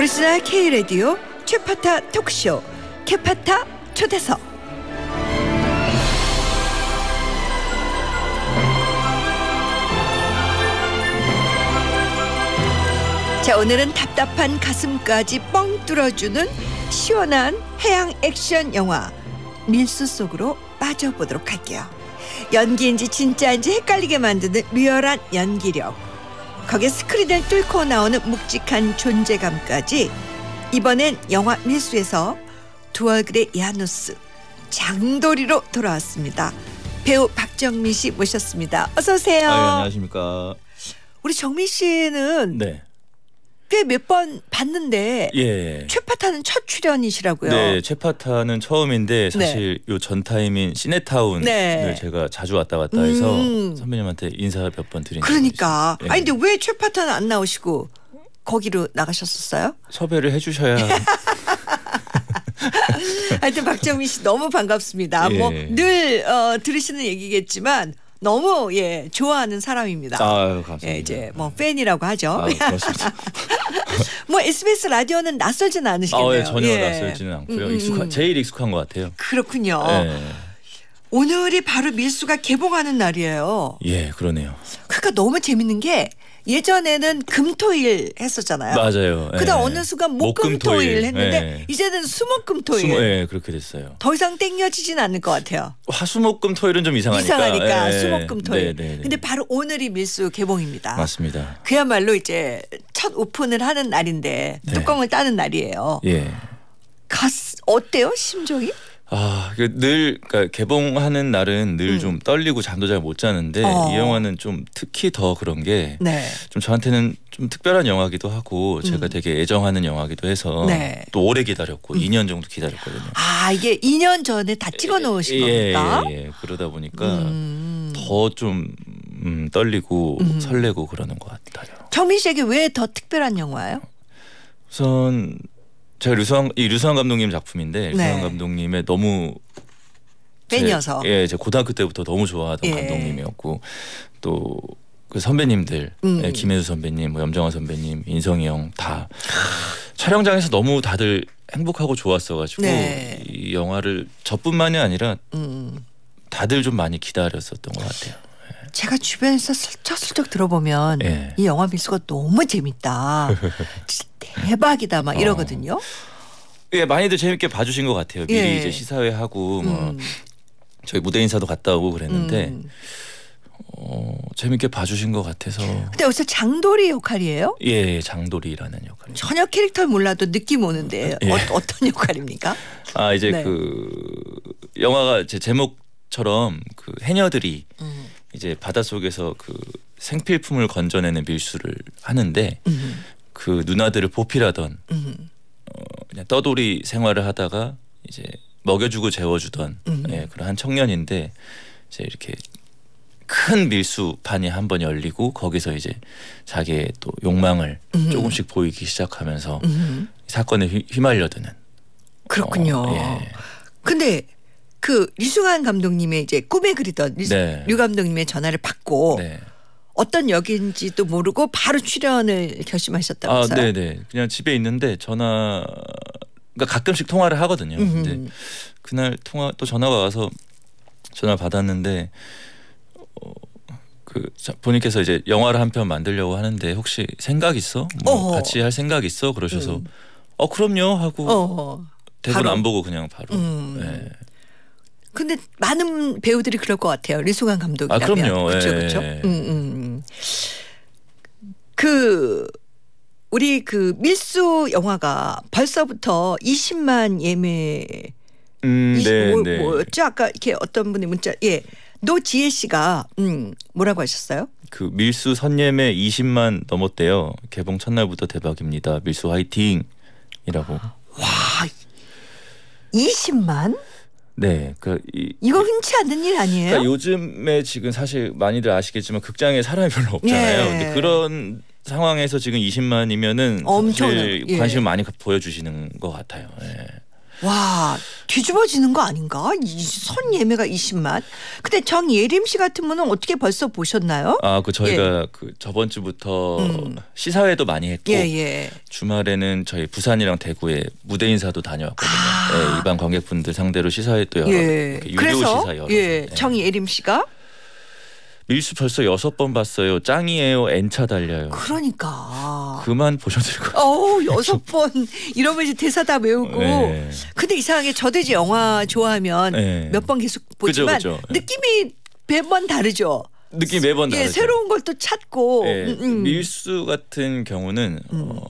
오리지널 K-라디오 최파타 토크쇼 캐파타 초대석. 자 오늘은 답답한 가슴까지 뻥 뚫어주는 시원한 해양 액션 영화 밀수 속으로 빠져보도록 할게요. 연기인지 진짜인지 헷갈리게 만드는 리얼한 연기력 거기에 스크린을 뚫고 나오는 묵직한 존재감까지 이번엔 영화 밀수에서 두 얼굴의 야누스 장도리로 돌아왔습니다. 배우 박정민 씨 모셨습니다. 어서 오세요. 아, 예, 안녕하십니까. 우리 정민 씨는 네. 꽤 몇 번 봤는데 예. 최파타는 첫 출연이시라고요. 네, 최파타는 처음인데 사실 요 전 타임인 시네타운을 네. 제가 자주 왔다 갔다 해서 음. 선배님한테 인사 몇 번 드린 그러니까. 예. 아니 근데 왜 최파타는 안 나오시고 거기로 나가셨었어요? 섭외를 해 주셔야 하여튼 박정민 씨 너무 반갑습니다. 예. 뭐늘 어, 들으시는 얘기겠지만 너무 예 좋아하는 사람입니다. 아유 감사합니다. 예, 이제 뭐 팬이라고 하죠. 아유, 고맙습니다. 뭐 SBS 라디오는 낯설지는 않으시겠네요. 아, 예, 전혀 예. 낯설지는 않고요. 음, 음, 익숙한 음. 제일 익숙한 것 같아요. 그렇군요. 예. 오늘이 바로 밀수가 개봉하는 날이에요. 예, 그러네요. 그러니까 너무 재밌는 게 예전에는 금토일 했었잖아요. 맞아요. 그다음 예. 어느 순간 목금토일 했는데 예. 이제는 수목금토일. 수목, 예, 그렇게 됐어요. 더 이상 땡겨지진 않을 것 같아요. 화수목금토일은 좀 이상하니까. 이상하니까 예. 수목금토일. 네, 네, 네. 근데 바로 오늘이 밀수 개봉입니다. 맞습니다. 그야말로 이제 첫 오픈을 하는 날인데 네. 뚜껑을 따는 날이에요. 예. 가스 어때요 심정이? 아, 그늘 그러니까 개봉하는 날은 늘좀 떨리고 잠도 잘 못 자는데 음. 어. 이 영화는 좀 특히 더 그런 게좀 네. 저한테는 좀 특별한 영화기도 하고 제가 되게 애정하는 영화기도 해서 음. 네. 또 오래 기다렸고 2년 정도 기다렸거든요. 아 이게 2년 전에 다 찍어 놓으신 예, 겁니까? 예, 예. 그러다 보니까 음. 더좀 음, 떨리고 음. 설레고 그러는 것 같아요. 정민 씨에게 왜 더 특별한 영화예요? 우선 제가 류수환 이 류수환 감독님 작품인데 네. 감독님의 너무 제- 팬이어서. 예, 제 고등학교 때부터 너무 좋아하던 예. 감독님이었고 또 그 선배님들, 음. 예, 김혜수 선배님, 뭐 염정아 선배님, 인성이 형 다 촬영장에서 너무 다들 행복하고 좋았어가지고 네. 이 영화를 저뿐만이 아니라 음. 다들 좀 많이 기다렸었던 것 같아요. 제가 주변에서 슬쩍슬쩍 들어보면 예. 이 영화 밀수가 너무 재밌다. 대박이다 막 어. 이러거든요. 예, 많이들 재밌게 봐주신 것 같아요. 미리 예. 이제 시사회 하고 뭐 음. 저희 무대 인사도 갔다 오고 그랬는데 음. 어, 재밌게 봐주신 것 같아서 근데 여기서 장도리 역할이에요? 예, 장돌이라는 역할. 전혀 캐릭터를 몰라도 느낌 오는데 예. 어, 어떤 역할입니까? 아 이제 네. 그 영화가 제 제목처럼 그 해녀들이 음. 이제 바닷속에서 그 생필품을 건져내는 밀수를 하는데 음. 그 누나들을 보필하던 음. 그냥 떠돌이 생활을 하다가 이제 먹여주고 재워주던 음. 예, 그런 한 청년인데 이제 이렇게 큰 밀수판이 한 번 열리고 거기서 이제 자기의 또 욕망을 음. 조금씩 보이기 시작하면서 음. 사건에 휘, 휘말려드는 그렇군요. 어, 예. 근데 그 류승환 감독님의 이제 꿈에 그리던 류, 네. 류 감독님의 전화를 받고 네. 어떤 역인지도 모르고 바로 출연을 아, 결심하셨다면서요? 네, 네. 그냥 집에 있는데 전화 그러니까 가끔씩 통화를 하거든요. 음흠. 근데 그날 통화 또 전화가 와서 전화 를 받았는데 어, 그 자, 본인께서 이제 영화를 한 편 만들려고 하는데 혹시 생각 있어? 뭐 어허. 같이 할 생각 있어? 그러셔서 음. 어 그럼요 하고 어. 대본 바로. 안 보고 그냥 바로. 음. 네. 근데 많은 배우들이 그럴 것 같아요. 류승환 감독이라면. 아, 그럼요. 그렇죠, 예. 그렇죠. 음, 음, 음. 그 우리 그 밀수 영화가 벌써부터 20만 예매 음, 20, 네, 뭐, 네. 뭐였죠? 아까 이렇게 어떤 분이 문자 예. 노지혜 씨가 음, 뭐라고 하셨어요? 그 밀수 선예매 20만 넘었대요. 개봉 첫날부터 대박입니다. 밀수 화이팅이라고. 와 20만? 네, 그 이, 이거 흔치 않은 일 아니에요? 그러니까 요즘에 지금 사실 많이들 아시겠지만 극장에 사람이 별로 없잖아요. 예. 근데 그런 상황에서 지금 20만이면은 엄청나요. 사실 예. 관심을 많이 보여주시는 것 같아요. 예. 와 뒤집어지는 거 아닌가? 이 선 예매가 20만. 근데 정예림 씨 같은 분은 어떻게 벌써 보셨나요? 아 그 저희가 그 저번 주부터 음. 시사회도 많이 했고 예 예. 주말에는 저희 부산이랑 대구에 무대 인사도 다녀왔거든요. 아. 예, 일반 관객분들 상대로 시사회 또 여러 예. 유료 그래서 시사 여러 예 예. 정예림 씨가 밀수 벌써 여섯 번 봤어요. 짱이에요. N차 달려요. 그러니까. 그만 보셔도 될것 같아요. 어우 여섯 번 이러면 이제 대사 다 외우고. 예. 근데 이상하게 저돼지 영화 좋아하면 예. 몇번 계속 보지만 그죠. 느낌이 매번 다르죠. 느낌 매번 예, 다르죠. 새로운 걸 또 찾고. 예, 음, 음. 밀수 같은 경우는 어,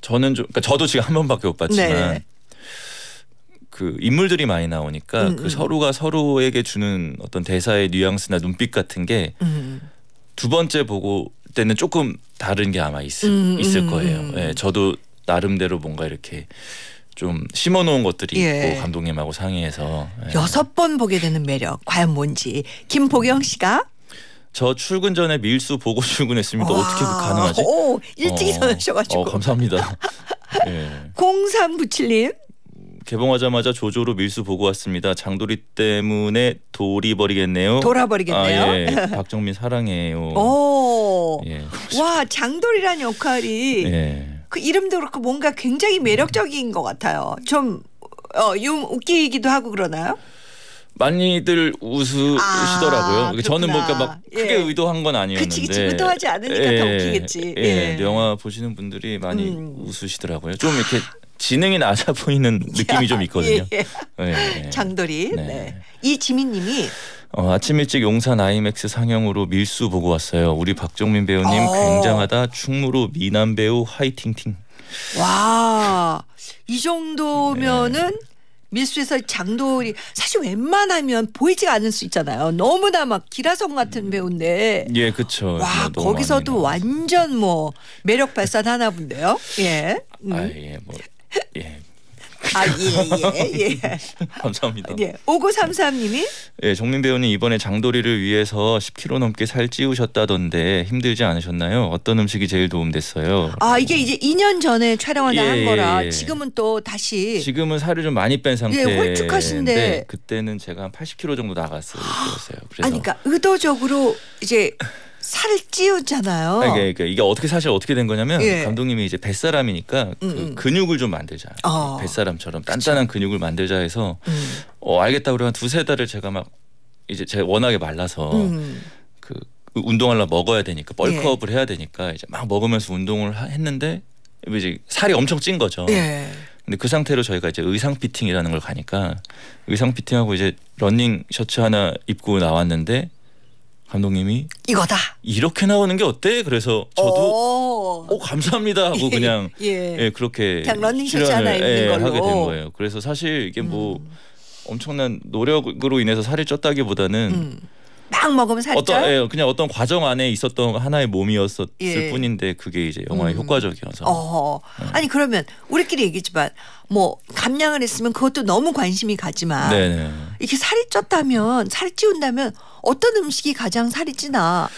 저는 좀 그러니까 저도 지금 한 번밖에 못 봤지만 네. 그 인물들이 많이 나오니까 음, 그 음. 서로가 서로에게 주는 어떤 대사의 뉘앙스나 눈빛 같은 게두 음. 번째 보고 때는 조금 다른 게 아마 있을, 음, 있을 음, 거예요. 음. 예, 저도 나름대로 뭔가 이렇게 좀 심어놓은 것들이 예. 있고 감독님하고 상의해서 예. 여섯 번 보게 되는 매력 과연 뭔지 김보경 씨가 저 출근 전에 밀수 보고 출근했습니다. 어떻게 그 와, 가능하지? 오 일찍 어, 일어나셔가지고 어, 감사합니다. 예. 0397님 개봉하자마자 조조로 밀수 보고 왔습니다. 장도리 때문에 돌이 버리겠네요. 돌아버리겠네요. 아, 예. 박정민 사랑해요. 오. 예. 와 장돌이란 역할이 예. 그 이름도 그렇고 뭔가 굉장히 매력적인 것 같아요. 좀 어, 좀 웃기기도 하고 그러나요? 많이들 웃으시더라고요. 아, 저는 뭔가 그렇구나. 막 크게 예. 의도한 건 아니었는데. 그치, 그치. 의도하지 않으니까 더 웃기겠지. 예. 예. 영화 보시는 분들이 많이 음. 웃으시더라고요. 좀 이렇게 지능이 낮아 보이는 느낌이 좀 있거든요. 예, 예. 장돌이. 네. 네. 이지민님이 어, 아침 일찍 용산 아이맥스 상영으로 밀수 보고 왔어요. 우리 박정민 배우님 어. 굉장하다. 충무로 미남 배우 화이팅팅. 와, 이 정도면은 네. 밀수에서 장돌이 사실 웬만하면 보이지가 않을 수 있잖아요. 너무나 막 기라성 같은 배우인데. 예, 그쵸. 와, 뭐 거기서도 완전 뭐 매력 발산하나 본데요. 예. 음. 나와서. 아, 예, 뭐, 예, 아, 예, 예, 예. 감사합니다. 예. 5933님이 예, 정민 배우님 이번에 장도리를 위해서 10kg 넘게 살 찌우셨다던데 힘들지 않으셨나요? 어떤 음식이 제일 도움됐어요? 아, 이게 이제 2년 전에 촬영을 다 예, 한 거라 예, 예. 지금은 또 다시 지금은 살을 좀 많이 뺀 상태인데 예, 홀쭉하신데. 그때는 제가 한 80kg 정도 나갔을 때였어요. 그래서 아니 그러니까 의도적으로 이제 살을 찌우잖아요. 아니, 그러니까, 이게 어떻게 사실 어떻게 된 거냐면 예. 감독님이 이제 뱃사람이니까 음, 그 음. 근육을 좀 만들자. 어. 뱃사람처럼 단단한 근육을 만들자 해서 음. 어 알겠다 그러면 두세 달을 제가 막 이제 제가 워낙에 말라서 음. 그 운동하려 먹어야 되니까 벌크업을 해야 되니까 이제 막 먹으면서 운동을 하- 했는데 이제 살이 엄청 찐 거죠. 예. 근데 그 상태로 저희가 이제 의상 피팅이라는 걸 가니까 의상 피팅하고 이제 러닝 셔츠 하나 입고 나왔는데 감독님이 이거다. 이렇게 나오는 게 어때? 그래서 저도 오. 어 감사합니다 하고 그냥 예. 예 그렇게 그냥 러닝 셔츠 출연을, 하나 입는 예, 걸로. 하게 된 거예요. 그래서 사실 이게 뭐 음. 엄청난 노력으로 인해서 살이 쪘다기보다는 음. 막 먹으면 살쪄. 어떤 예, 그냥 어떤 과정 안에 있었던 하나의 몸이었을 예. 뿐인데 그게 이제 영화의 음. 효과적이어서 어. 아니 그러면 우리끼리 얘기지만 뭐 감량을 했으면 그것도 너무 관심이 가지만 네네. 이렇게 살이 쪘다면 살이 찌운다면 어떤 음식이 가장 살이 찌나?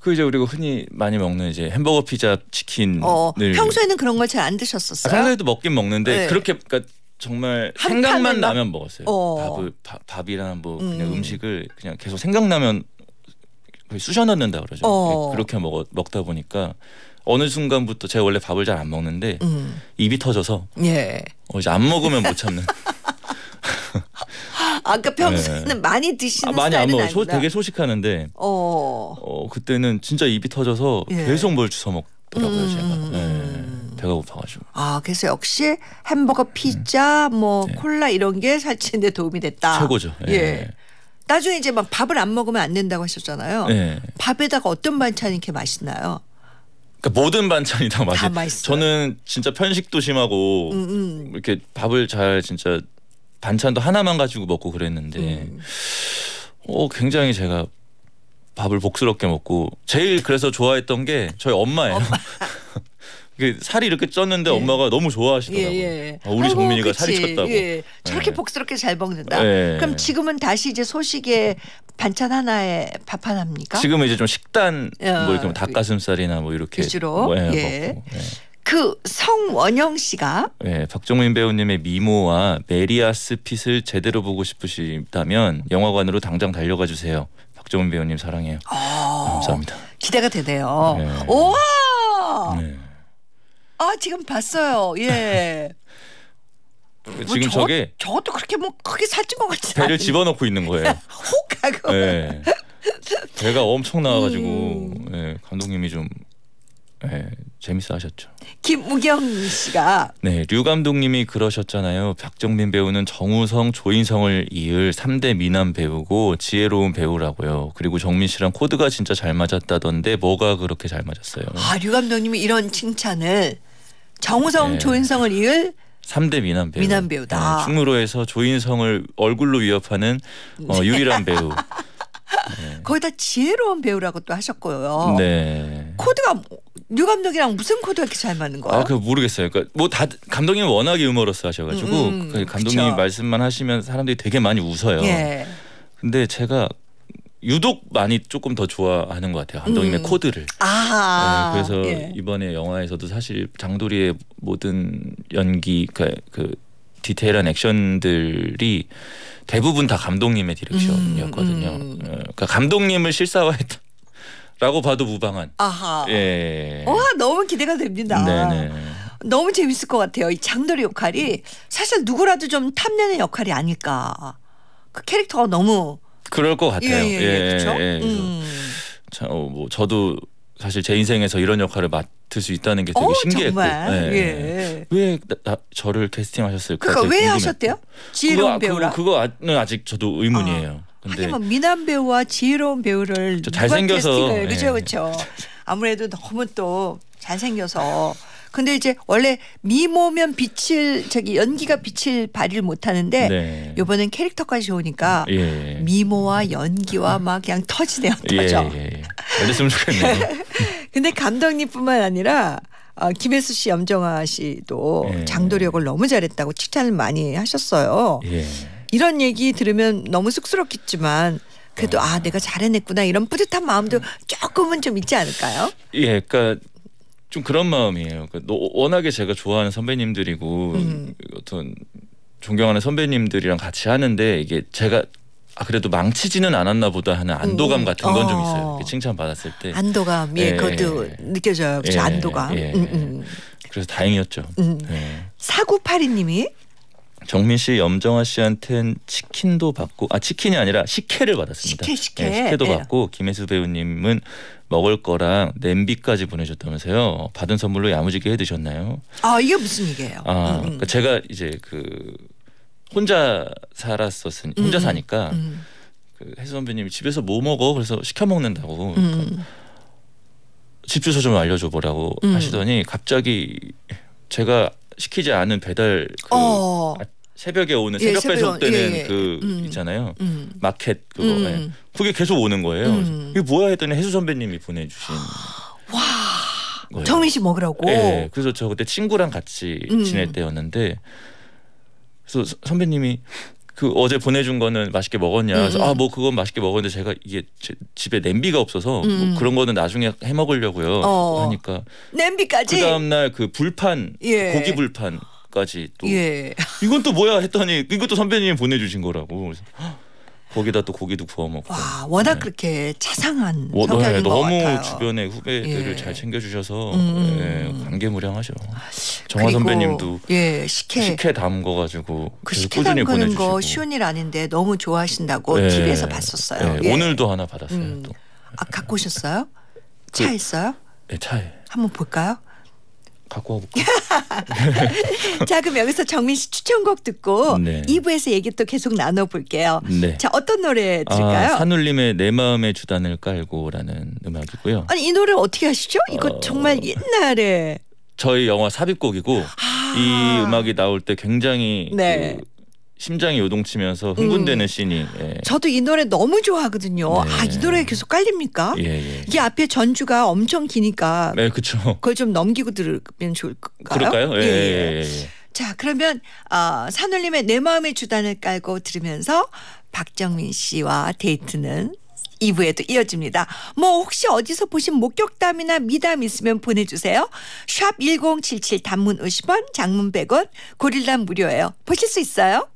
그 이제 우리가 흔히 많이 먹는 이제 햄버거, 피자, 치킨을 어, 평소에는 그런 걸 잘 안 드셨었어요? 아, 평소에도 먹긴 먹는데 네. 그렇게 그러니까 정말 한 생각만 나면 먹었어요. 어. 밥을 밥, 밥이랑 뭐 그냥 음. 음. 식을 그냥 계속 생각나면 거의 쑤셔 넣는다 그러죠. 어. 그렇게 먹어 먹다 보니까 어느 순간부터 제가 원래 밥을 잘 안 먹는데 음. 입이 터져서 예. 어, 이제 안 먹으면 못 참는. 아까 평소에는 네. 많이 드시는 아, 많이 안 먹어. 소. 되게 소식하는데 어. 어 그때는 진짜 입이 터져서 예. 계속 뭘 주워 먹더라고요. 배가 고파가지고. 아, 그래서 역시 햄버거, 피자, 뭐 네. 콜라 이런 게 살찌는데 도움이 됐다. 최고죠. 예. 예. 나중에 이제 막 밥을 안 먹으면 안 된다고 하셨잖아요. 예. 밥에다가 어떤 반찬이 이렇게 맛있나요? 그러니까 모든 반찬이 다 맛이. 다 맛있어요. 저는 진짜 편식도 심하고 음, 음. 이렇게 밥을 잘 진짜 반찬도 하나만 가지고 먹고 그랬는데 음. 어 굉장히 제가 밥을 복스럽게 먹고 제일 그래서 좋아했던 게 저희 엄마예요. 그 살이 이렇게 쪘는데 예. 엄마가 너무 예, 좋아하시더라고요. 예. 어, 우리 아이고, 정민이가 그치. 살이 쪘다고. 예. 저렇게 예. 복스럽게 잘 먹는다. 예. 그럼 지금은 다시 이제 소식에 반찬 하나에 밥 하나입니까? 지금은 이제 좀 식단 어, 뭐 이렇게 뭐 닭가슴살이나 뭐 이렇게 위주로? 뭐, 예. 먹고, 예. 그 성원영 씨가 네, 박정민 배우님의 미모와 메리아스 핏을 제대로 보고 싶으시다면 영화관으로 당장 달려가 주세요. 박정민 배우님 사랑해요. 어, 감사합니다. 기대가 되네요. 네. 우와! 네. 아 지금 봤어요. 예. 뭐 지금 저, 저게 저것도 그렇게 뭐 크게 살찐 것 같지 배를. 집어넣고 있는 거예요. 혹 하고. 네. 배가 엄청 나와가지고 음. 네, 감독님이 좀 네, 재밌어 하셨죠. 김우경 씨가 네, 류 감독님이 그러셨잖아요. 박정민 배우는 정우성, 조인성을 이을 3대 미남 배우고 지혜로운 배우라고요. 그리고 정민 씨랑 코드가 진짜 잘 맞았다던데 뭐가 그렇게 잘 맞았어요? 아, 류 감독님이 이런 칭찬을 정우성, 네. 조인성을 이을 3대 미남 배우. 미남 배우다. 네, 충무로에서 조인성을 얼굴로 위협하는 어, 유일한 배우. 거기다 지혜로운 배우라고 또 하셨고요. 네. 코드가 뭐- 류 감독이랑 무슨 코드가 이렇게 잘 맞는 거예요? 아, 그 모르겠어요. 그러니까 뭐 다 감독님 은 워낙에 유머러스 하셔가지고 음, 그 감독님이 그쵸. 말씀만 하시면 사람들이 되게 많이 웃어요. 예. 근데 제가 유독 많이 조금 더 좋아하는 것 같아요. 감독님의 음. 코드를. 아. 네, 그래서 예. 이번에 영화에서도 사실 장도리의 모든 연기 그, 그 디테일한 액션들이 대부분 다 감독님의 디렉션이었거든요. 음, 음. 어, 그러니까 감독님을 실사화했다 라고 봐도 무방한. 아하. 예. 와 너무 기대가 됩니다. 네네. 너무 재밌을 것 같아요. 이 장도리 역할이 사실 누구라도 좀 탐내는 역할이 아닐까. 그 캐릭터가 너무 그럴 것 같아요. 예 예예 예, 그렇죠. 예, 그래서 음. 자, 어, 뭐 저도 사실 제 인생에서 이런 역할을 맡을 수 있다는 게 되게 어 신기했고. 정말 예. 예. 왜 나, 나- 저를 캐스팅하셨을까? 그러니까 되게 왜 궁금했고. 하셨대요? 지혜로운 그거, 배우라. 그거, 그거는 아직 저도 의문이에요. 근데 하긴 뭐 미남 배우와 지혜로운 배우를 잘생겨서, 예. 그죠 그죠. 아무래도 너무 또 잘생겨서. 근데 이제 원래 미모면 빛을 저기 연기가 빛을 발휘를 못 하는데 네. 이번엔 캐릭터까지 좋으니까 예. 미모와 연기와 막 그냥 터지네요 예, 터져. 예, 예. 그랬으면 좋겠네요. 근데 감독님뿐만 아니라 어, 김혜수 씨, 염정아 씨도 예. 장도력을 너무 잘했다고 칭찬을 많이 하셨어요. 예. 이런 얘기 들으면 너무 쑥스럽겠지만 그래도 아 내가 잘해냈구나 이런 뿌듯한 마음도 조금은 좀 있지 않을까요? 예, 그러니까 좀 그런 마음이에요. 그러니까 너- 워낙에 제가 좋아하는 선배님들이고 음. 어떤 존경하는 선배님들이랑 같이 하는데 이게 제가 아 그래도 망치지는 않았나 보다 하는 안도감 음. 같은 건좀 어. 있어요. 칭찬 받았을 때. 안도감 예, 예. 그것도 느껴져요. 그죠 예, 안도감. 예. 음, 음. 그래서 다행이었죠. 음. 예. 사구팔이님이 정민 씨, 염정아 씨한텐 치킨도 받고 아 치킨이 아니라 식혜를 받았습니다. 식혜, 식혜. 예, 식혜도 예. 받고 김혜수 배우님은 먹을 거랑 냄비까지 보내줬다면서요. 받은 선물로 야무지게 해 드셨나요? 아 이게 무슨 얘기예요? 아, 음, 음. 그러니까 제가 이제 그 혼자 살았었으니 혼자 음, 사니까 음, 그 혜수 선배님이 집에서 뭐 먹어 그래서 시켜 먹는다고 그러니까 음. 집 주소 좀 알려줘 보라고 음. 하시더니 갑자기 제가 시키지 않은 배달 그 어. 아, 새벽에 오는 예, 새벽 새벽에 배송되는 예, 예. 그 음. 있잖아요 음. 마켓 그거 음. 예. 그게 계속 오는 거예요. 음. 이게 뭐야 했더니 혜수 선배님이 보내주신 와 거예요. 정민 씨 먹으라고. 예, 그래서 저 그때 친구랑 같이 음. 지낼 때였는데 그래서 서- 선배님이 그 어제 보내준 거는 맛있게 먹었냐 그래서 음, 음. 아뭐 그건 맛있게 먹었는데 제가 이게 제 집에 냄비가 없어서 음. 뭐 그런 거는 나중에 해 먹으려고요 어. 하니까 냄비까지. 그 다음 날 그 불판 예. 고기 불판까지 또 예. 이건 또 뭐야 했더니 이것도 선배님이 보내주신 거라고 그래서 헉, 거기다 또 고기도 구워 먹고 와 워낙 네. 그렇게 자상한 워- 성격인 네, 것 너무 같아요. 주변의 후배들을 예. 잘 챙겨주셔서 음. 예, 감개무량하죠. 정화 그리고 선배님도 예 식혜 식혜 담궈가지고 그 계속 식혜 담그는 거 쉬운 일 아닌데 너무 좋아하신다고 예, TV에서 봤었어요. 예, 예. 오늘도 하나 받았어요. 음. 또 아 갖고 오셨어요? 그 차 있어요? 네, 차에 한번 볼까요? 갖고 와볼까? 자 그럼 여기서 정민 씨 추천곡 듣고 네. 2부에서 얘기 또 계속 나눠볼게요. 네. 자 어떤 노래 들을까요? 아, 산울림의 내 마음의 주단을 깔고라는 음악이고요. 아니 이 노래 어떻게 하시죠? 이거 어. 정말 옛날에 저희 영화 삽입곡이고 아. 이 음악이 나올 때 굉장히 네. 그 심장이 요동치면서 흥분되는 씬이 예. 저도 이 노래 너무 좋아하거든요. 네. 아이 노래 계속 깔립니까? 예, 예. 이게 앞에 전주가 엄청 기니까 네, 그렇죠. 그걸 좀 넘기고 들으면 좋을까요? 그럴까요? 예, 예, 예, 예. 자 그러면 어, 산울림의 내 마음의 주단을 깔고 들으면서 박정민 씨와 데이트는 2부에도 이어집니다. 뭐 혹시 어디서 보신 목격담이나 미담 있으면 보내주세요. 샵 1077 단문 50원 장문 100원 고릴라 무료예요. 보실 수 있어요.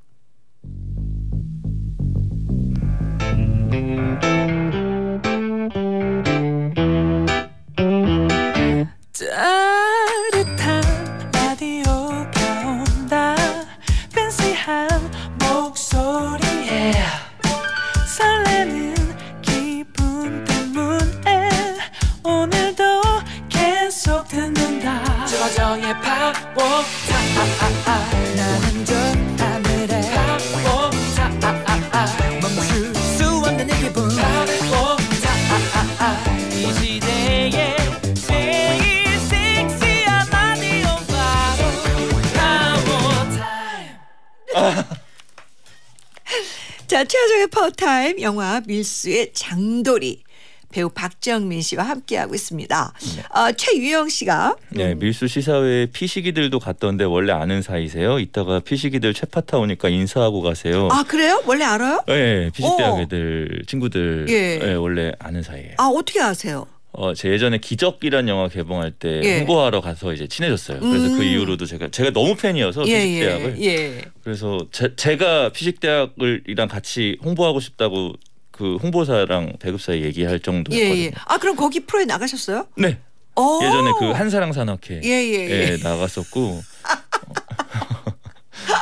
파워타임 영화 밀수의 장도리 배우 박정민 씨와 함께하고 있습니다. 어, 최유영 씨가 네, 밀수 시사회에 피식이들도 갔던데 원래 아는 사이세요? 이따가 피식이들 최파타 오니까 인사하고 가세요. 아 그래요? 원래 알아요? 네, 피식 대학 어. 애들 친구들 예. 네, 원래 아는 사이예요. 아 어떻게 아세요? 어, 제 예전에 기적이란 영화 개봉할 때 예. 홍보하러 가서 이제 친해졌어요. 그래서 음. 그 이후로도 제가 제가 너무 팬이어서 피식대학을 예, 예. 그래서 제, 제가 피식대학을이랑 같이 홍보하고 싶다고 그 홍보사랑 배급사에 얘기할 예, 정도였거든요. 예. 아 그럼 거기 프로에 나가셨어요? 네, 어. 예전에 그 한사랑 산악회 예, 예, 예. 에 나갔었고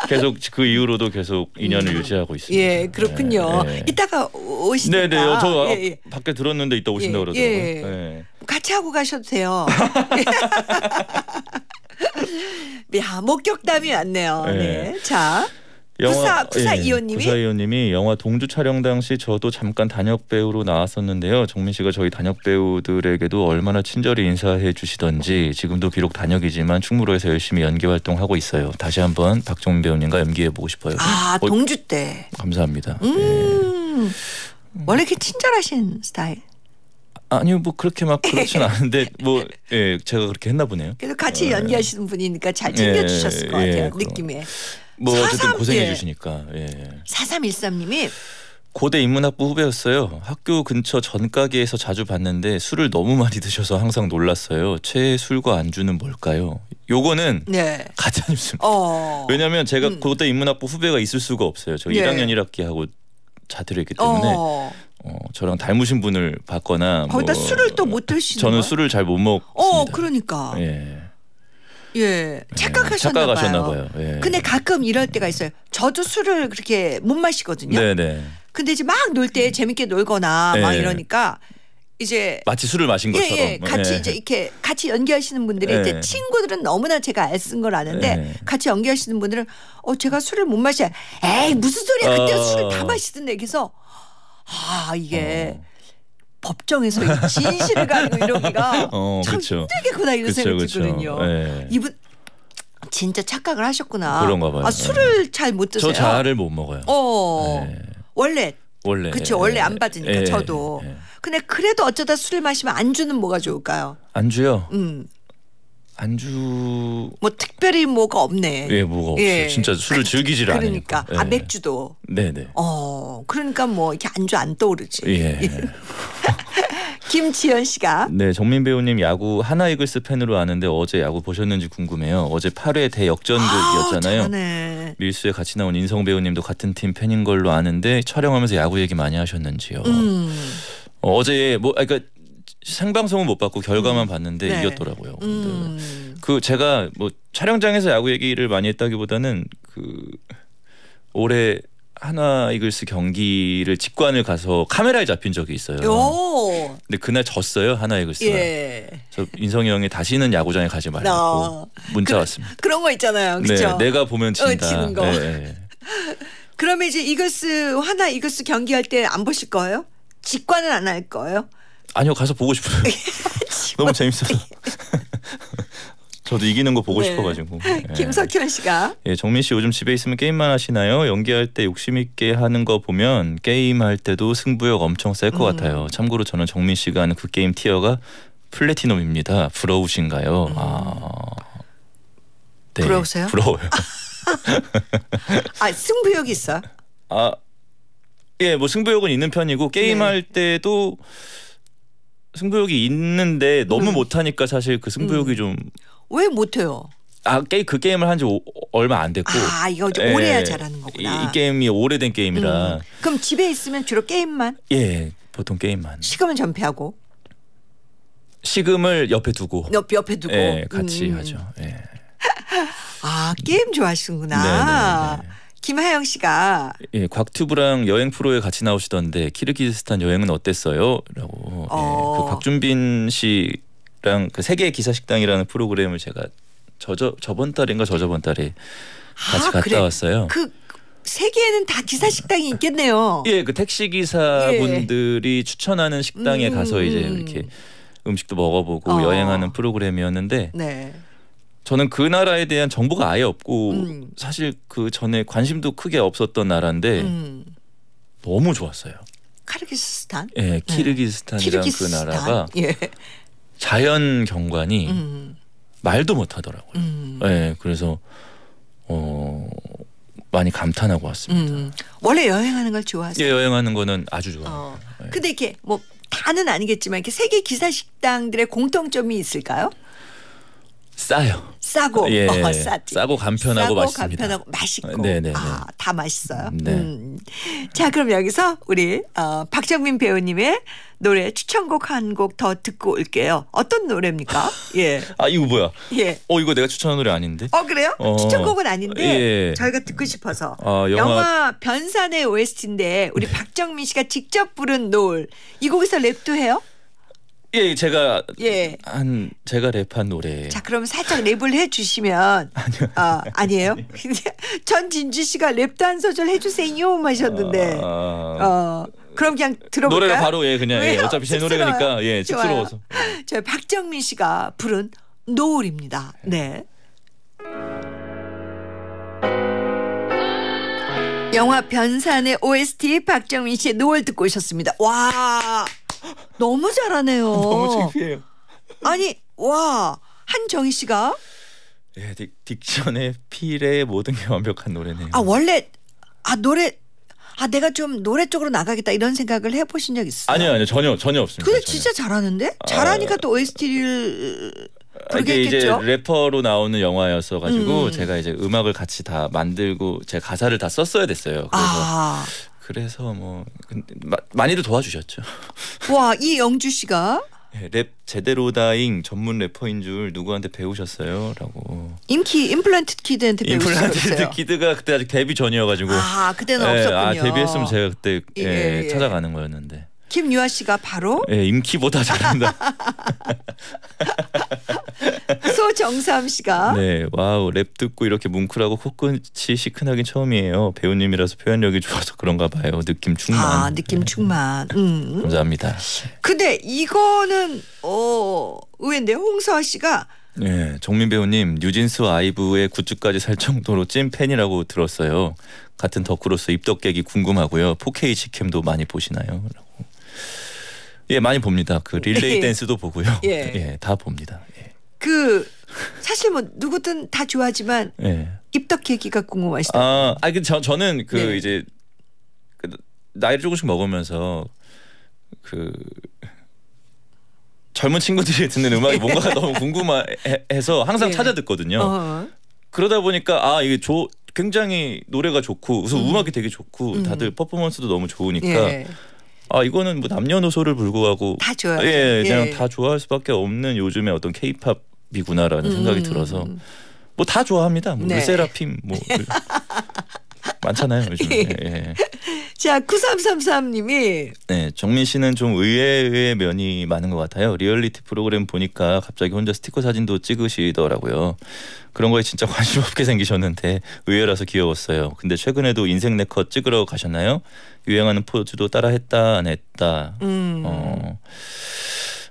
계속 그 이후로도 계속 인연을 유지하고 있습니다. 예, 그렇군요. 네, 네. 이따가 오시니까 네네, 어, 저 예, 예. 밖에 들었는데 이따 오신다 예, 고 그러더라고요. 예. 네. 같이 하고 가셔도 돼요. 야 목격담이 왔네요. 네. 네. 자 부사- 부사 이호님이? 부사 이호님이 영화 동주 촬영 당시 저도 잠깐 단역 배우로 나왔었는데요. 정민 씨가 저희 단역 배우들에게도 얼마나 친절히 인사해 주시던지 지금도 비록 단역이지만 충무로에서 열심히 연기 활동하고 있어요. 다시 한번 박정민 배우님과 연기해 보고 싶어요. 아 어, 동주 때. 감사합니다. 예. 음. 원래 이렇게 친절하신 스타일. 아니요, 뭐 그렇게 막 그렇진 않은데 뭐 예, 제가 그렇게 했나 보네요. 그래도 같이 연기하시는 분이니까 잘 챙겨주셨을 예, 것 같아요. 예. 느낌에. 뭐 어쨌든 고생해 예. 주시니까. 예. 4313님이 고대 인문학부 후배였어요. 학교 근처 전가게에서 자주 봤는데 술을 너무 많이 드셔서 항상 놀랐어요. 최애 술과 안주는 뭘까요? 요거는 네. 가짜 뉴스입니다. 어. 왜냐하면 제가 음. 고대 인문학부 후배가 있을 수가 없어요. 저 예. 1학년 1학기 하고 자퇴를 했기 때문에 어. 어, 저랑 닮으신 분을 봤거나 거기다 뭐 술을 또 못 드시는 저는 거야? 술을 잘 못 먹습니다. 어, 그러니까. 예. 예. 착각하셨나 봐요. 착각하셨나 봐요. 예. 근데 가끔 이럴 때가 있어요. 저도 술을 그렇게 못 마시거든요. 네 네. 근데 이제 막 놀 때 재밌게 놀거나 막 네. 이러니까 이제 마치 술을 마신 예, 것처럼. 예, 같이 예. 이제 이렇게 같이 연기하시는 분들이 네. 이제 친구들은 너무나 제가 애쓴 걸 아는데 네. 같이 연기하시는 분들은 어 제가 술을 못 마셔. 에이 무슨 소리야 그때 어. 술을 다 마시던데 그래서 아 이게 어. 법정에서 이 진실을 가지고 이러기가 어, 참 그쵸. 힘들겠구나 이런 생각이. 들거든요. 예. 이분 진짜 착각을 하셨구나. 그런가 봐요. 아, 술을 잘못 드세요. 저 자를 못 먹어요. 어 예. 원래 원래. 그쵸, 원래 안 받으니까, 예, 저도. 예. 근데 그래도 어쩌다 술을 마시면 안주는 뭐가 좋을까요? 안주요. 음. 안주 뭐 특별히 뭐가 없네. 예 뭐가 없어요. 예. 진짜 술을 즐기질 그러니까 않으니까. 아 예. 맥주도. 네 네. 어 그러니까 뭐 이렇게 안주 안 떠오르지. 예. 김지연 씨가 네, 정민 배우님 야구 하나 이글스 팬으로 아는데 어제 야구 보셨는지 궁금해요. 어제 8회 대역전극이었잖아요. 아. 밀수에 같이 나온 인성 배우님도 같은 팀 팬인 걸로 아는데 촬영하면서 야구 얘기 많이 하셨는지요. 음. 어, 어제 뭐 아, 그러니까 생방송은 못 봤고 결과만 봤는데 네. 이겼더라고요. 음. 그 제가 뭐 촬영장에서 야구 얘기를 많이 했다기보다는 그 올해 하나 이글스 경기를 직관을 가서 카메라에 잡힌 적이 있어요. 요. 근데 그날 졌어요 하나 이글스가. 예. 저 인성이 형이 다시는 야구장에 가지 말라고 어. 문자 그- 왔습니다. 그런 거 있잖아요. 그렇죠? 네, 내가 보면 진다. 어, 예. 그러면 이제 이글스 하나 이글스 경기할 때 안 보실 거예요? 직관은 안 할 거예요? 아니요 가서 보고 싶어요. 너무 재밌어서. 저도 이기는 거 보고 네. 싶어가지고. 예. 김석현 씨가 예, 정민 씨 요즘 집에 있으면 게임만 하시나요? 연기할 때 욕심 있게 하는 거 보면 게임 할 때도 승부욕 엄청 셀것 음. 같아요. 참고로 저는 정민 씨가 하는 그 게임 티어가 플래티넘입니다. 부러우신가요? 아. 네, 음. 부러우세요? 부러워요. 아 승부욕이 있어. 아, 예, 뭐 승부욕은 있는 편이고 게임할 때도 승부욕이 있는데 너무 음. 못하니까 사실 그 승부욕이 음. 좀왜 못해요? 아, 게임 그 게임을 한 지 얼마 안 됐고 아 이거 좀 예, 오래야 잘하는 거구나. 이, 이 게임이 오래된 게임이라 음. 그럼 집에 있으면 주로 게임만 예, 보통 게임만 식으면 전폐하고 식음을 옆에 두고 옆 옆에 두고 예, 같이 음. 하죠. 예. 아 게임 좋아하시는구나. 네, 네, 네. 김하영 씨가 예, 곽튜브랑 여행 프로에 같이 나오시던데 키르기즈스탄 여행은 어땠어요? 라고 어. 예, 그 곽준빈 씨랑 그 세계 기사 식당이라는 프로그램을 제가 저저 저번 달인가 저저번 달에 같이 아, 갔다 그래. 왔어요. 그 세계에는 다 기사 식당이 있겠네요. 예, 그 택시 기사분들이 추천하는 식당에 음, 가서 이제 음. 이렇게 음식도 먹어보고 어. 여행하는 프로그램이었는데 네. 저는 그 나라에 대한 정보가 아예 없고 음. 사실 그 전에 관심도 크게 없었던 나라인데 음. 너무 좋았어요. 카르기스스탄. 예, 키르기스탄이랑 그 키르기스스탄. 나라가 예. 자연 경관이 음. 말도 못 하더라고요. 음. 예, 그래서 어 많이 감탄하고 왔습니다. 음. 원래 여행하는 걸 좋아하세요? 예, 여행하는 거는 아주 좋아요. 어. 예. 근데 이렇게 뭐 다는 아니겠지만 이렇게 세계 기사 식당들의 공통점이 있을까요? 싸요. 싸고 예, 어, 싸지. 싸고 간편하고 싸고 맛있습니다. 간편하고 맛있고 네네네. 아, 다 맛있어요. 네. 음. 자 그럼 여기서 우리 어, 박정민 배우님의 노래 추천곡 한 곡 더 듣고 올게요. 어떤 노래입니까? 예, 아 이거 뭐야? 예. 어 이거 내가 추천한 노래 아닌데? 어 그래요? 어. 추천곡은 아닌데 예. 저희가 듣고 싶어서 아, 영화- 영화... 변산의 OST인데 우리 박정민 씨가 직접 부른 노을 이 곡에서 랩도 해요? 예, 제가 예. 한 제가 랩한 노래. 자, 그럼 살짝 랩을 해 주시면 아니요. 아 아니에요? 근데 전진주 씨가 랩도 한 소절 해 주세요 하셨는데 아, 어 그럼 그냥 들어볼까요? 노래를 바로 예 그냥 예? 어차피 제 쑥스러워요. 노래니까 예. 쑥스러워서. 저 박정민 씨가 부른 노을입니다. 네. 영화 변산의 OST 박정민 씨의 노을 듣고 오셨습니다. 와 너무 잘하네요. 너무 창피해요. 아니 와 한정희 씨가 예, 딕, 딕션의 필의 모든 게 완벽한 노래네요. 아 원래 아 노래 아 내가 좀 노래 쪽으로 나가겠다 이런 생각을 해보신 적 있어요? 아니요, 아니요, 전혀 전혀 없습니다. 근데 전혀. 진짜 잘하는데 잘하니까 또 OST를 아, 이게 이제. 래퍼로 나오는 영화였어 가지고 음. 제가 이제 음악을 같이 다 만들고 제 가사를 다 썼어야 됐어요. 그래서 아, 그래서 뭐 근데 마, 많이들 도와주셨죠. 와 이영주 씨가 예, 랩 제대로다잉 전문 래퍼인 줄 누구한테 배우셨어요?라고. 임키 임플란트 키드한테 임플란트 배우셨어요. 키드가 그때 아직 데뷔 전이어가지고. 아 그때는 예, 없었군요. 아 데뷔했으면 제가 그때 예, 예, 예. 찾아가는 거였는데. 김유아 씨가 바로 예, 임키보다 잘한다. 소정삼 씨가 네, 와우 랩 듣고 이렇게 뭉클하고 코끝이 시큰하긴 처음이에요. 배우님이라서 표현력이 좋아서 그런가 봐요. 느낌 충만. 아 느낌 충만. 음. 감사합니다. 근데 이거는 어 의외인데요. 홍서아 씨가 네, 정민 배우님 뉴진스 아이브의 굿즈까지 살 정도로 찐 팬이라고 들었어요. 같은 덕후로서 입덕 깨기 궁금하고요. 4K 직캠도 많이 보시나요? 라고. 예, 많이 봅니다. 그 릴레이 예. 댄스도 보고요. 예. 예, 다 봅니다. 예. 그 사실 뭐 누구든 다 좋아하지만 예. 입덕 계기가 궁금하시다. 아, 아, 그 저, 저는 그 네. 이제 그 나이를 조금씩 먹으면서 그 젊은 친구들이 듣는 음악이 뭔가가 너무 궁금해서 항상 예. 찾아 듣거든요. 어. 그러다 보니까 아 이게 조, 굉장히 노래가 좋고 우선 음. 음악이 되게 좋고 음. 다들 퍼포먼스도 너무 좋으니까 예. 아 이거는 뭐 남녀노소를 불구하고 다 좋아요. 예, 그냥 예. 다 좋아할 수밖에 없는 요즘의 어떤 케이팝 이구나라는 생각이 음. 들어서 뭐 다 좋아합니다. 뭐 네. 르세라핌 뭐 많잖아요 요즘. 예. 예. 자, 9333님이 네, 정민 씨는 좀 의외의 면이 많은 것 같아요. 리얼리티 프로그램 보니까 갑자기 혼자 스티커 사진도 찍으시더라고요. 그런 거에 진짜 관심 없게 생기셨는데 의외라서 귀여웠어요. 근데 최근에도 인생 네컷 찍으러 가셨나요? 유행하는 포즈도 따라 했다 안 했다. 음. 어.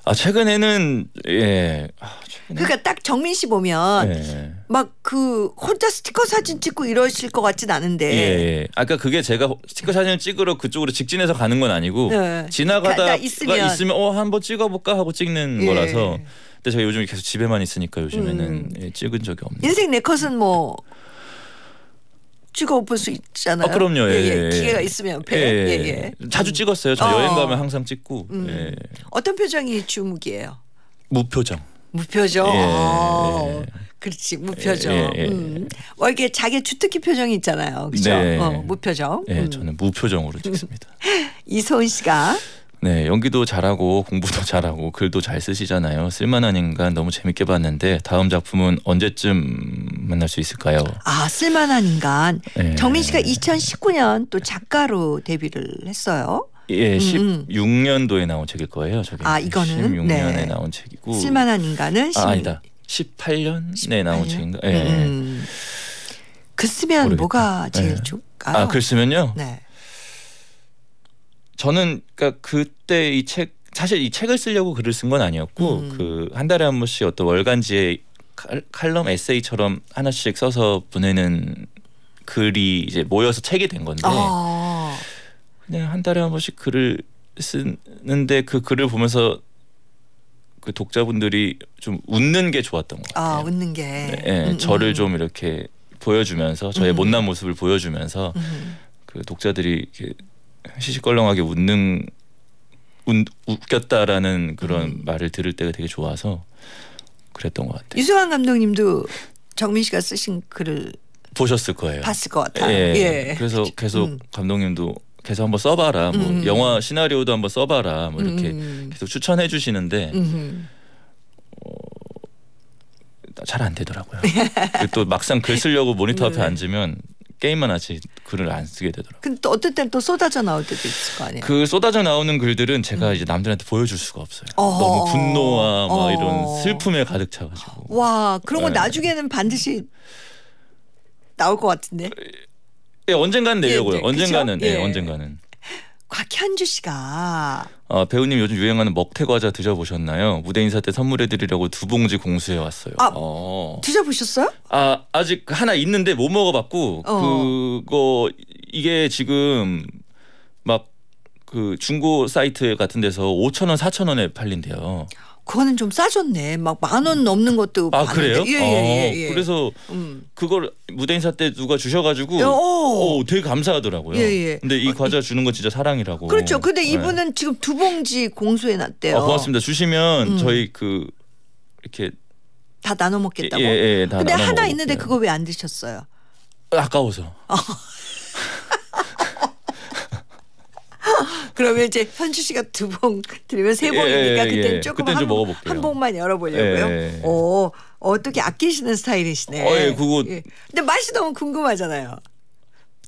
아 최근에는 예. 아, 최근에 그러니까 딱 정민 씨 보면 예. 막그 혼자 스티커 사진 찍고 이러실 것 같진 않은데. 예, 예. 아까 그게 제가 스티커 사진을 찍으러 그쪽으로 직진해서 가는 건 아니고 네. 지나가다가 가- 있으면. 있으면 어 한번 찍어볼까 하고 찍는 예. 거라서. 근데 제가 요즘 계속 집에만 있으니까 요즘에는 음. 예, 찍은 적이 없네요. 인생 네 컷은 뭐 찍어 볼 수 있잖아요. 아, 그럼요. 예, 예, 예, 예. 기회가 있으면 배. 예, 예, 예. 자주 찍었어요. 저 어. 여행 가면 항상 찍고 음. 예. 어떤 표정이 주목이에요? 무표정. 무표정. 예, 어, 예. 그렇지 무표정. 예, 예, 예. 음. 뭐 이렇게 자기 주특기 표정이 있잖아요. 그죠? 네. 어, 무표정. 예, 음. 저는 무표정으로 찍습니다. 이소은 씨가 네, 연기도 잘하고 공부도 잘하고 글도 잘 쓰시잖아요. 쓸만한 인간 너무 재밌게 봤는데 다음 작품은 언제쯤 만날 수 있을까요? 아 쓸만한 인간. 예. 정민 씨가 2019년 또 작가로 데뷔를 했어요. 예, 음. 16년도에 나온 책일 거예요. 저게 아, 이거는? 16년에 네. 나온 책이고 쓸만한 인간은 아, 심- 아니다. 18년에 나온 18년? 책인가? 예. 음. 글 쓰면 모르겠다. 뭐가 제일 예. 좋을까요? 아, 글 쓰면요. 네. 저는 그러니까 그때 이 책 사실 이 책을 쓰려고 글을 쓴 건 아니었고 음. 그한 달에 한 번씩 어떤 월간지에 칼, 칼럼 에세이처럼 하나씩 써서 보내는 글이 이제 모여서 책이 된 건데 아, 그냥 한 달에 한 번씩 글을 쓰는데 그 글을 보면서 그 독자분들이 좀 웃는 게 좋았던 것 같아요. 아 웃는 게. 네, 예, 음, 저를 음. 좀 이렇게 보여주면서 저의 음. 못난 모습을 보여주면서 음. 그 독자들이 이렇게 시시껄렁하게 웃는 웃, 웃겼다라는 그런 음. 말을 들을 때가 되게 좋아서 그랬던 것 같아요. 유승환 감독님도 정민 씨가 쓰신 글을 보셨을 거예요. 봤을 것 같아요. 예. 예. 그래서 계속 음. 감독님도 계속 한번 써봐라. 뭐 음. 영화 시나리오도 한번 써봐라. 뭐 이렇게 음. 계속 추천해 주시는데 음. 잘안 되더라고요. 그리고 또 막상 글 쓰려고 모니터 앞에 네. 앉으면 게임만 하지 글을 안 쓰게 되더라고요. 근데 또 어떨 땐 또 쏟아져 나올 때도 있을 거 아니에요. 그 쏟아져 나오는 글들은 제가 이제 남들한테 보여줄 수가 없어요. 음. 어. 너무 분노와 막 어. 이런 슬픔에 가득 차가지고. 와 그런 거 네. 나중에는 반드시 나올 것 같은데. 예, 언젠가는 내려고요. 예, 네, 언젠가는? 예, 예. 언젠가는. 곽현주 씨가 아, 배우님 요즘 유행하는 먹태 과자 드셔보셨나요? 무대 인사 때 선물해드리려고 두 봉지 공수해 왔어요. 아. 어. 드셔보셨어요? 아 아직 하나 있는데 못 먹어봤고 어. 그거 이게 지금 막 그 중고 사이트 같은 데서 5천 원, 4천 원에 팔린대요. 그거는 좀 싸졌네. 막 만 원 넘는 것도 아 봤는데. 그래요? 예, 예, 예, 예. 어, 그래서 음. 그걸 무대 인사 때 누가 주셔가지고 어. 어, 되게 감사하더라고요. 예, 예. 근데 이 과자 주는 건 진짜 사랑이라고. 그렇죠. 근데 네. 이분은 지금 두 봉지 공수해 놨대요. 아, 고맙습니다. 주시면 음. 저희 그 이렇게 다 나눠 먹겠다고. 예, 예, 다 근데 나눠 하나 먹을게요. 있는데 그거 왜 안 드셨어요? 아까워서. 그러면 이제 현주 씨가 두봉 드리면 세 예, 봉이니까 예, 그때는 예. 조금 그땐 한, 먹어볼게요. 한 봉만 열어보려고요. 예. 오, 어떻게 아끼시는 스타일이시네. 어, 예, 그거- 근데 맛이 너무 궁금하잖아요.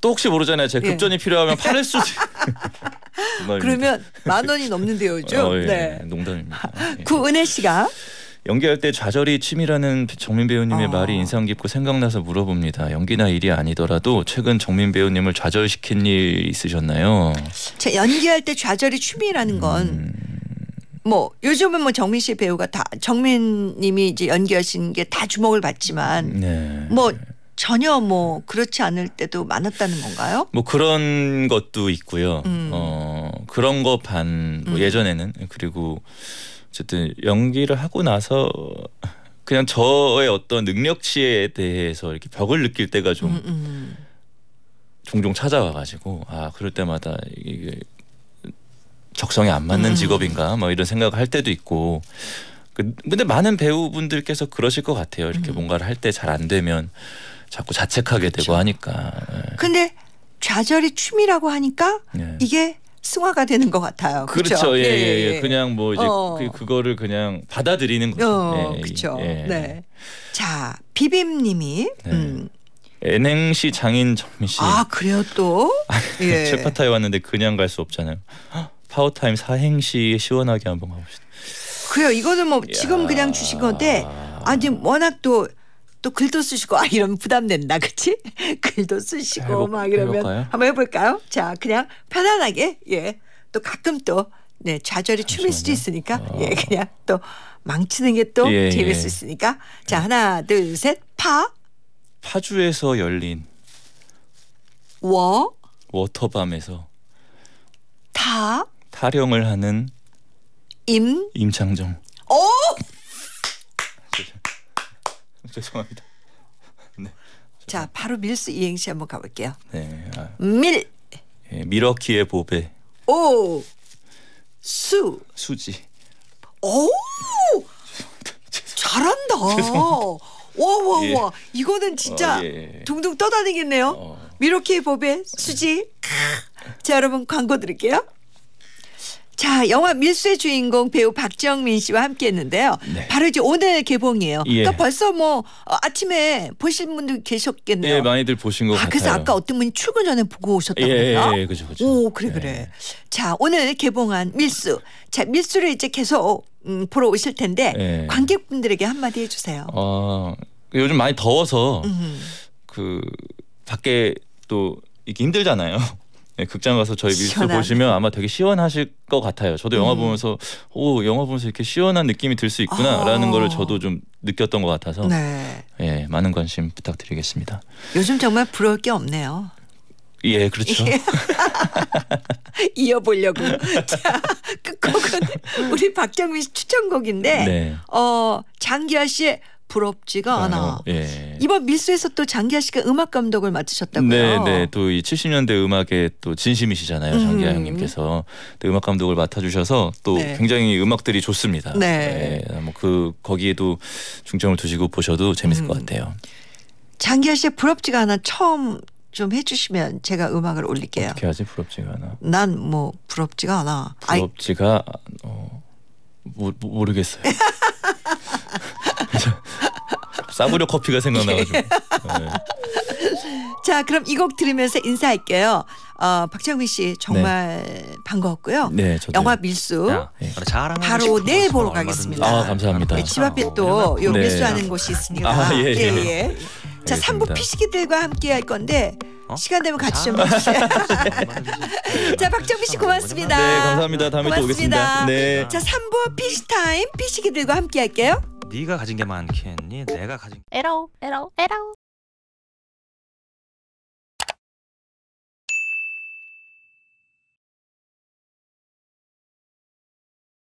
또 혹시 모르잖아요. 제 예. 급전이 필요하면 팔을 수도. 그러면 만 원이 넘는데요, 요즘. 어, 예. 네. 농담입니다. 예. 구은혜 씨가 연기할 때 좌절이 취미라는 정민 배우님의 어. 말이 인상 깊고 생각나서 물어봅니다. 연기나 일이 아니더라도 최근 정민 배우님을 좌절시킨 일 있으셨나요? 제 연기할 때 좌절이 취미라는 건 음. 뭐 요즘은 뭐 정민 씨 배우가 다 정민님이 이제 연기하시는 게 다 주목을 받지만 네. 뭐 전혀 뭐 그렇지 않을 때도 많았다는 건가요? 뭐 그런 것도 있고요. 음. 어 그런 거 반뭐 음. 예전에는 그리고 어쨌든 연기를 하고 나서 그냥 저의 어떤 능력치에 대해서 이렇게 벽을 느낄 때가 좀 음, 음. 종종 찾아와 가지고 아 그럴 때마다 이게 적성에 안 맞는 음. 직업인가 뭐 이런 생각을 할 때도 있고 그- 근데 많은 배우분들께서 그러실 것 같아요. 이렇게 음. 뭔가를 할 때 잘 안 되면 자꾸 자책하게 되고 그렇죠. 하니까. 예. 근데 좌절이 취미라고 하니까 네. 이게 승화가 되는 것 같아요. 그렇죠? 그렇죠. 예, 예, 예. 그냥 뭐 이제 어. 그, 그거를 그냥 받아들이는 거죠. 어, 예, 그렇죠. 예. 네. 자, 비빔님이 네. 음. N행시 장인 정민 씨. 아 그래요 또. 예. 최파타에 왔는데 그냥 갈 수 없잖아요. 헉, 파워타임 사행시 시원하게 한번 가봅시다. 그래요. 이거는 뭐 지금. 그냥 주신 건데 아니 워낙 또. 또 글도 쓰시고 아 이러면 부담된다 그치 글도 쓰시고 해볼- 막 이러면 해볼까요? 한번 해볼까요 자 그냥 편안하게 예 또 가끔 또 네 좌절이 취미일 수도 잠시만요. 있으니까 어. 예 그냥 또 망치는 게또 예, 예. 수 있으니까 자 하나 둘 셋 파 파주에서 열린 워, 워터밤에서 타, 타령을 하는 임, 임창정. 오! 죄송합니다. 네. 자, 바로 밀수 이행시 한번 가볼게요. 네. 아, 밀, 예, 미러키의 보배 오, 수, 수지. 오, 잘한다. 와, 와, 예. 와. 이거는 진짜 어, 예. 둥둥 떠다니겠네요. 어. 미로키의 법의 수지. 자, 여러분 광고 드릴게요. 자, 영화 밀수의 주인공 배우 박정민 씨와 함께 했는데요. 네. 바로 이제 오늘 개봉이에요. 예. 그러니까 벌써 뭐 어, 아침에 보신 분들 계셨겠네요. 예, 많이들 보신 것 아, 같아요. 그래서 아까 어떤 분이 출근 전에 보고 오셨다고 예? 예, 예, 그죠, 그죠. 오, 그래, 예. 그래. 자, 오늘 개봉한 밀수. 자, 밀수를 이제 계속 음, 보러 오실 텐데 예. 관객분들에게 한마디 해주세요. 어, 요즘 많이 더워서 음. 그 밖에 또 이게 힘들잖아요. 네, 극장 가서 저희 밀수 시원한. 보시면 아마 되게 시원하실 것 같아요. 저도 영화 음. 보면서 오 영화 보면서 이렇게 시원한 느낌이 들 수 있구나라는 아. 거를 저도 좀 느꼈던 것 같아서 네. 예 많은 관심 부탁드리겠습니다. 요즘 정말 부러울 게 없네요. 예 그렇죠. 이어보려고. 자, 끝곡은 우리 박정민 씨 추천곡인데, 네. 어, 장기하 씨의 부럽지가 않아. 어, 예. 이번 밀수에서 또 장기하 씨가 음악 감독을 맡으셨다고요. 네, 네. 또 이 70년대 음악의 또 진심이시잖아요. 장기하 음. 형님께서 또 음악 감독을 맡아주셔서 또 네. 굉장히 음악들이 좋습니다. 네. 뭐그 거기에도 중점을 두시고 보셔도 재밌을 음. 것 같아요. 장기하 씨의 부럽지가 않아 처음 좀 해주시면 제가 음악을 올릴게요. 어떻게 하지? 부럽지가 않아. 난 뭐 부럽지가 않아. 부럽지가 어 모, 모- 모르겠어요. 싸구려 커피가 생각나가지고. 네. 자, 그럼 이 곡 들으면서 인사할게요. 어, 박정민 씨 정말 반가웠고요. 네, 저도. 영화 밀수. 야, 예. 자랑하고 바로 내일 보러 가겠습니다. 아, 감사합니다. 네, 집 앞에 또요 네. 밀수하는 곳이 있으니까. 아, 예, 예. 자, 삼부. 피식이들과 함께 할 건데 어? 시간 되면 같이 좀 해주세요. 자, 박정민 씨 고맙습니다. 네, 감사합니다. 다음에 또 고맙습니다. 오겠습니다. 네. 자, 3부 피식타임 피식이들과 함께 할게요. 네가 가진 게 많겠니? 내가 가진 에라오 에라오 에라오